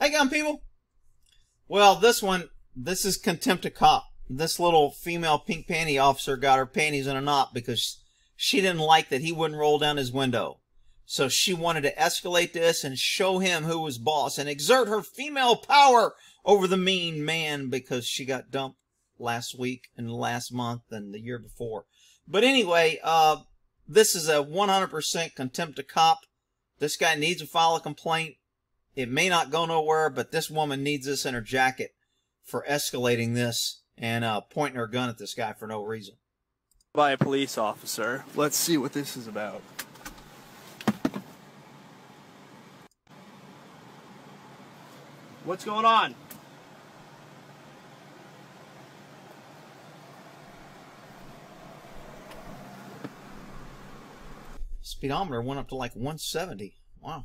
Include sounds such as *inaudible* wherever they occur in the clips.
Hey, gun people. Well, this one, this is contempt of cop. This little female pink panty officer got her panties in a knot because she didn't like that he wouldn't roll down his window. So she wanted to escalate this and show him who was boss and exert her female power over the mean man because she got dumped last week and last month and the year before. But anyway, uh, this is a 100% contempt of cop. This guy needs to file a complaint. It may not go nowhere, but this woman needs this in her jacket for escalating this and uh, pointing her gun at this guy for no reason. By a police officer. Let's see what this is about. What's going on? Speedometer went up to like 170. Wow.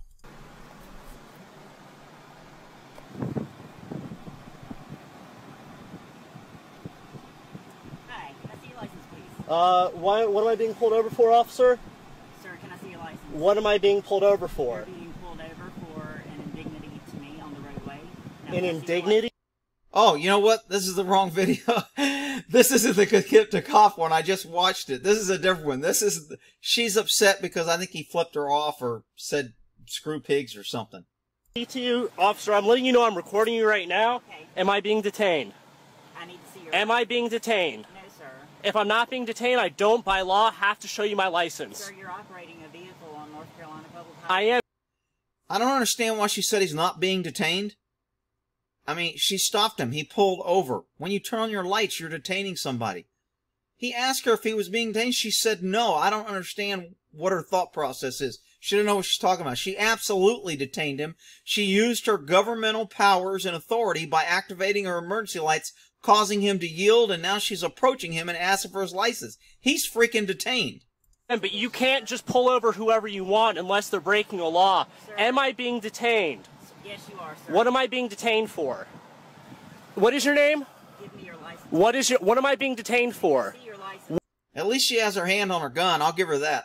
Hi, can I see your license, please? Uh, why, what am I being pulled over for, officer? Sir, can I see your license? What am I being pulled over You're for? being pulled over for an indignity to me on the roadway. Now, An can I see your indignity? Oh, you know what? This is the wrong video. *laughs* this isn't the contempt of cop one. I just watched it. This is a different one. This is she's upset because I think he flipped her off or said screw pigs or something. to you, officer. I'm letting you know I'm recording you right now. Okay. Am I being detained? I need to see your Am I being detained? No, sir. If I'm not being detained, I don't, by law, have to show you my license. Sir, you're operating a vehicle on North Carolina Public highway. I am. I don't understand why she said he's not being detained. I mean, she stopped him. He pulled over. When you turn on your lights, you're detaining somebody. He asked her if he was being detained. She said no. I don't understand what her thought process is. She didn't know what she's talking about. She absolutely detained him. She used her governmental powers and authority by activating her emergency lights, causing him to yield, and now she's approaching him and asking for his license. He's freaking detained. But you can't just pull over whoever you want unless they're breaking a law. Sir. Am I being detained? Yes, you are, sir. What am I being detained for? What is your name? Give me your license. What is your what am I being detained for? See your license. At least she has her hand on her gun. I'll give her that.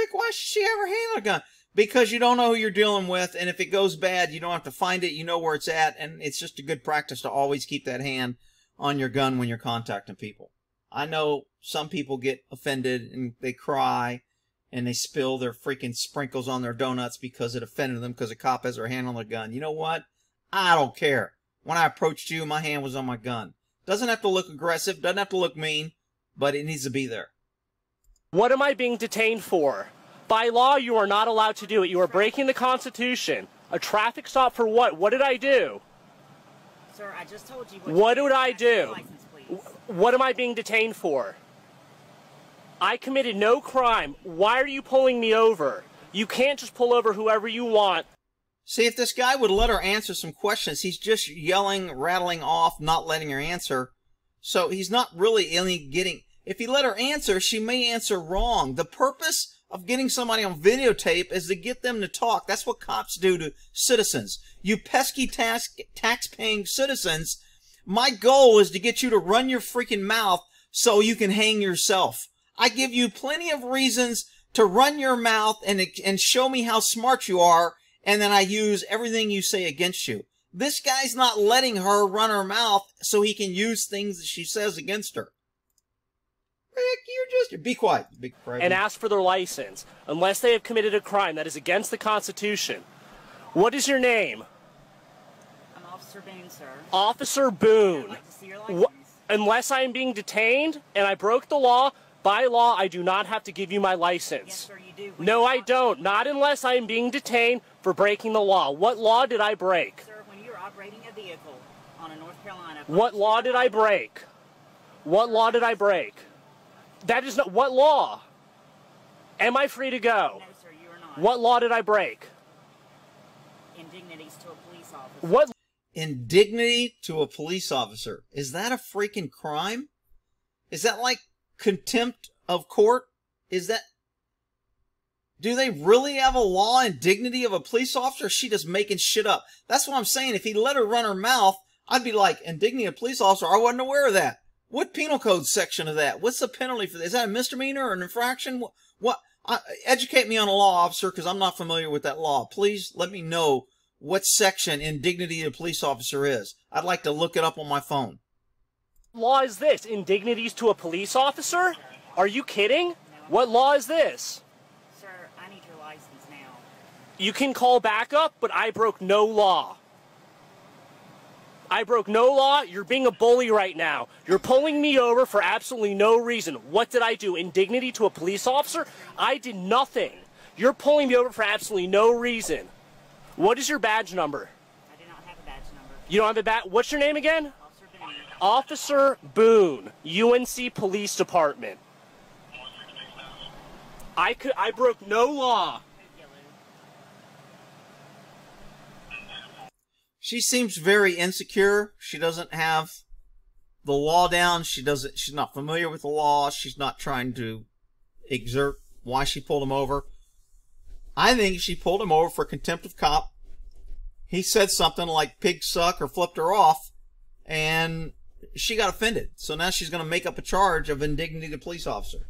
Rick, why should she have her hand on a gun? Because you don't know who you're dealing with, and if it goes bad, you don't have to find it. You know where it's at, and it's just a good practice to always keep that hand on your gun when you're contacting people. I know some people get offended and they cry and they spill their freaking sprinkles on their donuts because it offended them because a cop has their hand on their gun. You know what? I don't care. When I approached you, my hand was on my gun. Doesn't have to look aggressive, doesn't have to look mean, but it needs to be there. What am I being detained for? By law, you are not allowed to do it. You are breaking the Constitution. A traffic stop for what? What did I do? Sir, I just told you What you would did. I Can see your do? License, please. What am I being detained for? I committed no crime. Why are you pulling me over? You can't just pull over whoever you want. See, if this guy would let her answer some questions, he's just yelling, rattling off, not letting her answer. So he's not really only getting. If he let her answer, she may answer wrong. The purpose of getting somebody on videotape is to get them to talk. That's what cops do to citizens. You pesky tax tax-paying citizens. My goal is to get you to run your freaking mouth so you can hang yourself. I give you plenty of reasons to run your mouth and and show me how smart you are, and then I use everything you say against you. This guy's not letting her run her mouth so he can use things that she says against her. Rick, you're just be quiet, you big crabby. and ask for their license unless they have committed a crime that is against the Constitution. What is your name? I'm Officer Boone, sir. Officer I'd Boone. like to see your Wh- unless I am being detained and I broke the law, by law, I do not have to give you my license. Yes, license. sir, you do. When No, you're I op- don't. Not unless I am being detained for breaking the law. What law did I break? Sir, when you're operating a vehicle on a North Carolina. What law did I break? What law did I break? That is not. What law? Am I free to go? No, sir, you are not. What law did I break? Indignities to a police officer. What indignity to a police officer. Is that a freaking crime? Is that like contempt of court? Is that do they really have a law and dignity of a police officer? Or is she just making shit up. That's what I'm saying. If he let her run her mouth, I'd be like, indignity of police officer. I wasn't aware of that. What penal code section of that? What's the penalty for that? Is that a misdemeanor or an infraction? What? what I, educate me on a law, officer, because I'm not familiar with that law. Please let me know what section indignity of a police officer is. I'd like to look it up on my phone. law is this? Indignities to a police officer? Are you kidding? What law is this? Sir, I need your license now. You can call backup, but I broke no law. I broke no law. You're being a bully right now. You're pulling me over for absolutely no reason. What did I do? Indignity to a police officer? I did nothing. You're pulling me over for absolutely no reason. What is your badge number? I do not have a badge number. You don't have a badge. What's your name again? Officer Boone. Officer Boone, UNC Police Department. I could. I broke no law. She seems very insecure. She doesn't have the law down. She doesn't. She's not familiar with the law. She's not trying to exert why she pulled him over. I think she pulled him over for contempt of cop. He said something like "pig suck" or flipped her off, and she got offended. So now she's going to make up a charge of indignity to police officer.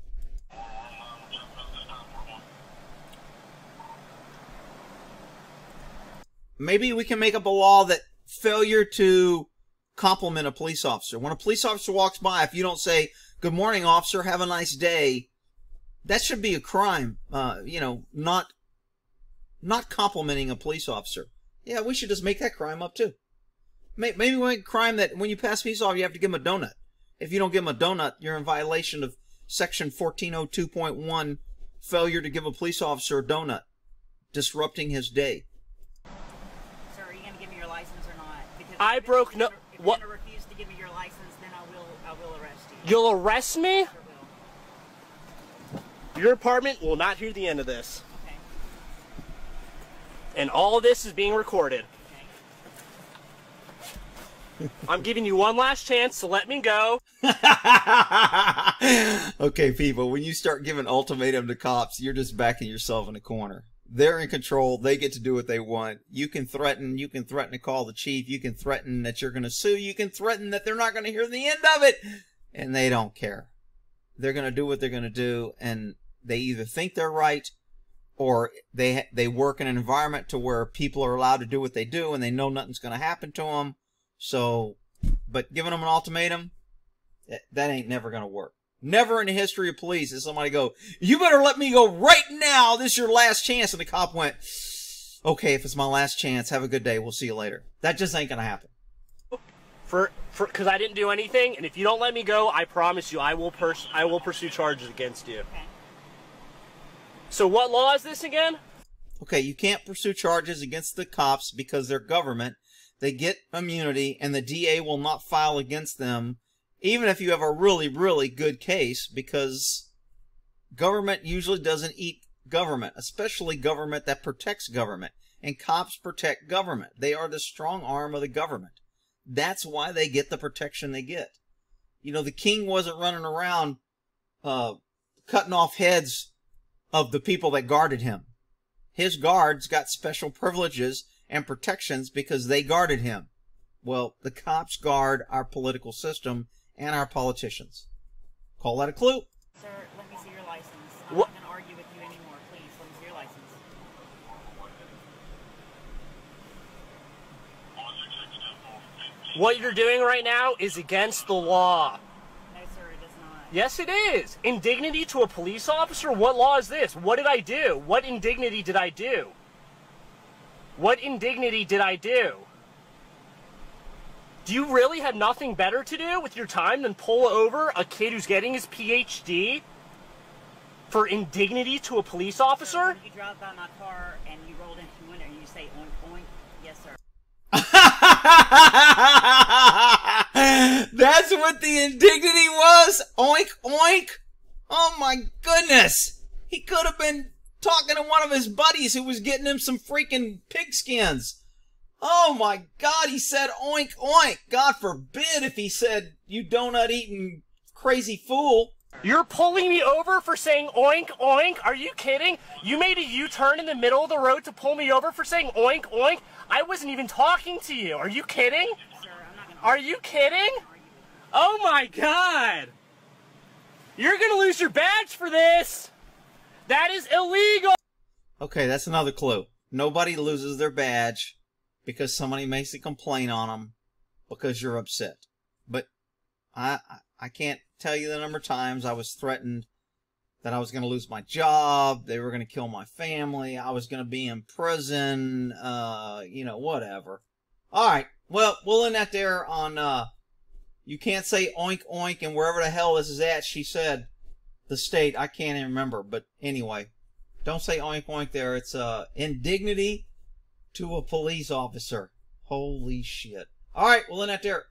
Maybe we can make up a law that failure to compliment a police officer. When a police officer walks by, if you don't say, good morning, officer, have a nice day, that should be a crime. Uh, you know, not, not complimenting a police officer. Yeah, we should just make that crime up too. Maybe we make a crime that when you pass a police officer, you have to give him a donut. If you don't give him a donut, you're in violation of section 1402.1, failure to give a police officer a donut, disrupting his day. Sir, are you going to give me your license or not? Because I if broke gonna- no- If you're what- going to refuse to give me your license, then I will. I will arrest you. You'll arrest me? Your apartment will not hear the end of this. Okay. And all of this is being recorded. Okay. I'm giving you one last chance to let me go. *laughs* okay, people, when you start giving ultimatum to cops, you're just backing yourself in a corner. They're in control. They get to do what they want. You can threaten. You can threaten to call the chief. You can threaten that you're going to sue. You can threaten that they're not going to hear the end of it. And they don't care. They're going to do what they're going to do. And they either think they're right or they, they work in an environment to where people are allowed to do what they do and they know nothing's going to happen to them. So, but giving them an ultimatum, that, that ain't never gonna work. Never in the history of police is somebody go, you better let me go right now. This is your last chance. And the cop went, okay, if it's my last chance, have a good day. We'll see you later. That just ain't gonna happen. For for because I didn't do anything, and if you don't let me go, I promise you I will pers- I will pursue charges against you. Okay. So what law is this again? Okay, you can't pursue charges against the cops because they're government. They get immunity and the DA will not file against them even if you have a really, really good case because government usually doesn't eat government, especially government that protects government. And cops protect government. They are the strong arm of the government. That's why they get the protection they get. You know, the king wasn't running around uh, cutting off heads of the people that guarded him. His guards got special privileges and protections because they guarded him. Well, the cops guard our political system and our politicians. Call that a clue. Sir, let me see your license. I'm What- not going to argue with you anymore. Please, let me see your license. What you're doing right now is against the law. No, sir, it is not. Yes, it is. Indignity to a police officer? What law is this? What did I do? What indignity did I do? What indignity did I do? Do you really have nothing better to do with your time than pull over a kid who's getting his PhD for indignity to a police officer? when you drive by my car and you rolled into the window and you say oink oink, yes, sir. *laughs* That's what the indignity was. Oink, oink. Oh my goodness. He could have been talking to one of his buddies who was getting him some freaking pigskins. Oh my god, he said oink, oink. God forbid if he said, you donut eating crazy fool. You're pulling me over for saying oink oink? Are you kidding? You made a U-turn in the middle of the road to pull me over for saying oink oink? I wasn't even talking to you. Are you kidding? Sir, I'm not going Are you kidding? Oh my god! You're gonna lose your badge for this! That is illegal! Okay, that's another clue. Nobody loses their badge because somebody makes a complaint on them because you're upset. But I I- can't tell you the number of times I was threatened that I was going to lose my job, they were going to kill my family, I was going to be in prison, uh, you know, whatever. All right. Well, we'll end that there on uh you can't say oink oink and wherever the hell this is at, she said the state, I can't even remember, but anyway, don't say oink oink there. It's uh indignity to a police officer. Holy shit. All right, we'll end that there.